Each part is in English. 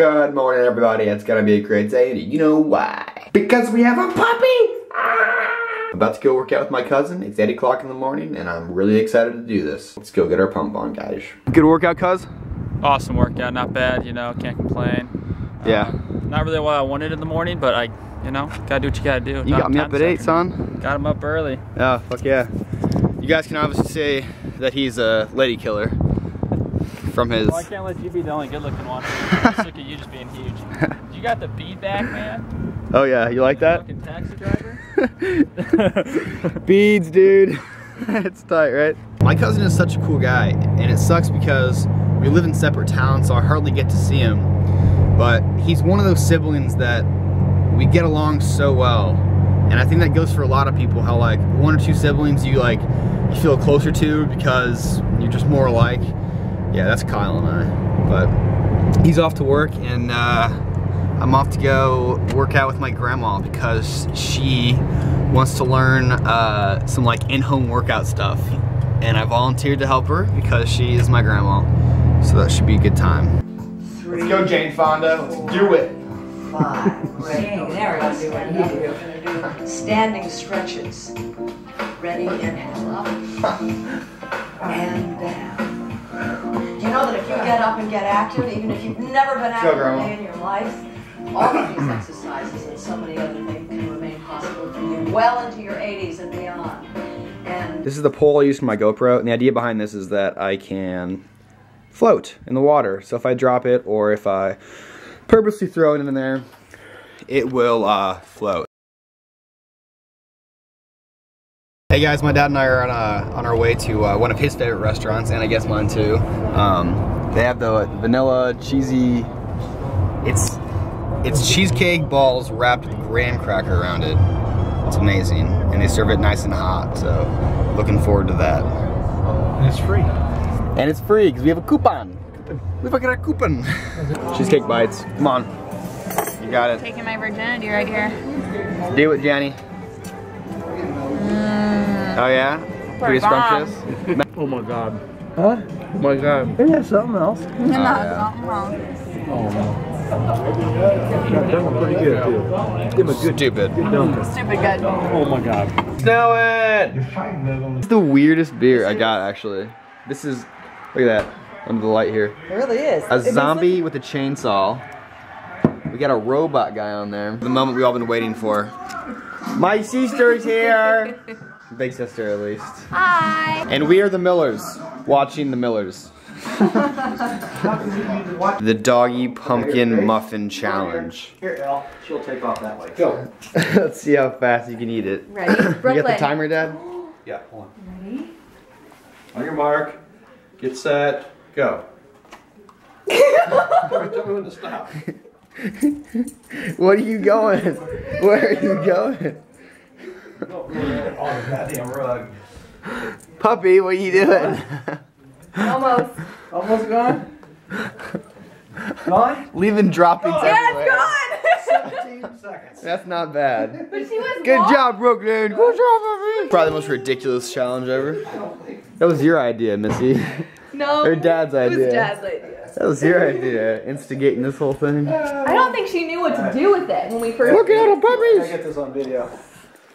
Good morning, everybody. It's gonna be a great day, and you know why? Because we have a puppy! Ah! I'm about to go work out with my cousin. It's 8 o'clock in the morning, and I'm really excited to do this. Let's go get our pump on, guys. Good workout, cuz? Awesome workout, not bad, you know, can't complain. Yeah. Uh, not really what I wanted in the morning, but I, you know, gotta do what you gotta do. You got me up at 8, son. Got him up early. Oh, fuck yeah. You guys can obviously say that he's a lady killer from his. Well, I can't let you be the only good looking one. I'm sick of you just being huge. You got the bead back, man? Oh yeah, you like that? Fucking taxi driver? Beads, dude. it's tight, right? My cousin is such a cool guy, and it sucks because we live in separate towns, so I hardly get to see him. But he's one of those siblings that we get along so well. And I think that goes for a lot of people, how like one or two siblings you like, you feel closer to because you're just more alike. Yeah, that's Kyle and I. But he's off to work and uh, I'm off to go work out with my grandma because she wants to learn uh, some like in-home workout stuff. And I volunteered to help her because she is my grandma. So that should be a good time. Three, Let's go, Jane Fonda. Let's do it. five. Great. There we go. Do what you. We're gonna do standing stretches. Ready? Inhale up and down. Do you know that if you get up and get active, even if you've never been active a day in your life, all of these exercises and so many other things can remain possible for you well into your 80s and beyond. And This is the pole I use for my GoPro, and the idea behind this is that I can float in the water. So if I drop it or if I purposely throw it in there, it will uh, float. Hey guys, my dad and I are on, uh, on our way to uh, one of his favorite restaurants, and I guess mine too. Um, they have the vanilla cheesy. It's it's cheesecake balls wrapped with graham cracker around it. It's amazing, and they serve it nice and hot. So, looking forward to that. And it's free. And it's free because we have a coupon. We fucking got a coupon. Cheesecake bites. Come on. You got it. Taking my virginity right here. Do it, Jenny. Oh yeah? Pretty bomb. scrumptious. Oh my god. Huh? Oh my god. Maybe that's something else. No, oh, yeah. something wrong. Oh no. That done pretty good too. Give him a good, Stupid. good dunk. Mm, stupid good. Oh my god. Snowing! It's the weirdest beer I got actually. This is, look at that, under the light here. it really is. A zombie with a chainsaw. We got a robot guy on there. The moment we've all been waiting for. My sister's here! Big sister at least. Hi. And we are the Millers, watching the Millers. the Doggy Pumpkin Muffin Challenge. Here, Elle. She'll take off that way. Go. Let's see how fast you can eat it. Ready? You got the timer, Dad? Yeah, hold on. Ready? On your mark. Get set. Go. tell, me, tell me when to stop. What are you going? Where are you going? Puppy, what are you doing? Almost. Almost gone? Gone? Leaving droppings everywhere. It's gone. 17 seconds. That's not bad. but she was Good walking. job, Brooklyn. Good job, Puppy. Probably the most ridiculous challenge ever. That was your idea, Missy. No. Her Dad's It idea. was Dad's idea. That was your idea, instigating this whole thing. I don't think she knew what to do with it when we first. Look at them I puppies! I get this on video.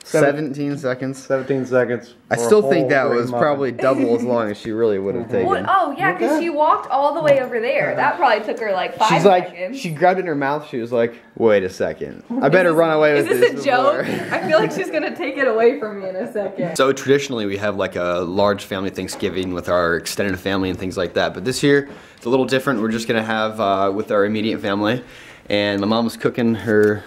17 seconds. 17 seconds. I still think that was muffin. probably double as long as she really would have taken. Well, oh yeah, because she walked all the way over there. That probably took her like five She's like, seconds. she grabbed it in her mouth. She was like, wait a second. I better run away with this Is this a joke? I feel like she's gonna take it away from me in a second. So traditionally we have like a large family Thanksgiving with our extended family and things like that. But this year it's a little different. We're just gonna have uh, with our immediate family. And my mom's cooking her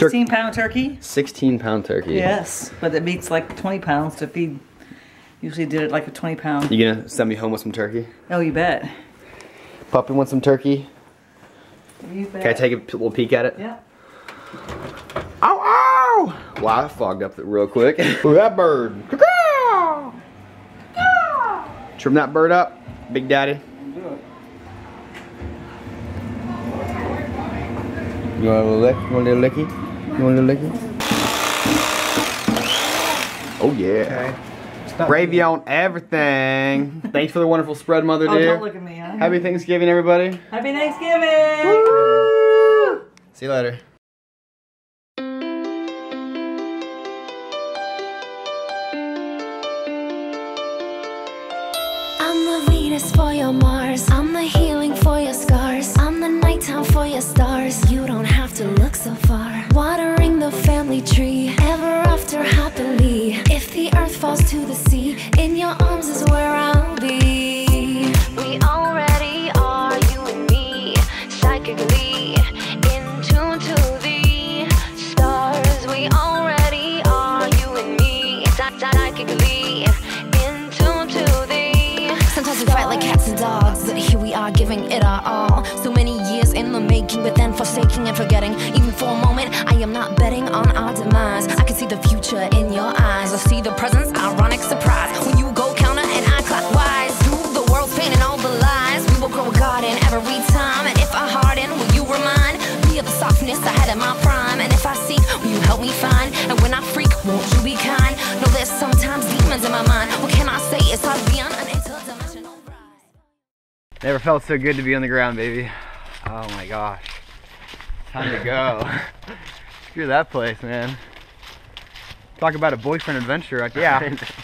16 pound turkey? 16 pound turkey. Yes, but it meets like 20 pounds to feed. Usually did it like a 20 pound. You gonna send me home with some turkey? Oh, you bet. Puppy wants some turkey. You bet. Can I take a little peek at it? Yeah. Ow, ow! Wow, I fogged up real quick. Look at that bird. Trim that bird up, Big Daddy. You want a little lick? You want a little licky? You want a little licky? Oh yeah. Gravy on everything. Thanks for the wonderful spread, Mother Oh, dear. don't look at me, huh? Happy Thanksgiving, everybody. Happy Thanksgiving! See you later. I'm the Venus for your Mars. I'm the Sometimes we fight like cats and dogs, but here we are giving it our all. So many years in the making, but then forsaking and forgetting. Even for a moment, I am not betting on our demise. I can see the future in your eyes. I see the presence, ironic surprise. When you go counter and I clockwise, through the world's pain and all the lies, we will grow a garden every time. And if I harden, will you remind me of the softness I had in my prime? And if I seek, will you help me find? Never felt so good to be on the ground, baby. Oh my gosh. Time to go. Screw that place, man. Talk about a boyfriend adventure. Yeah.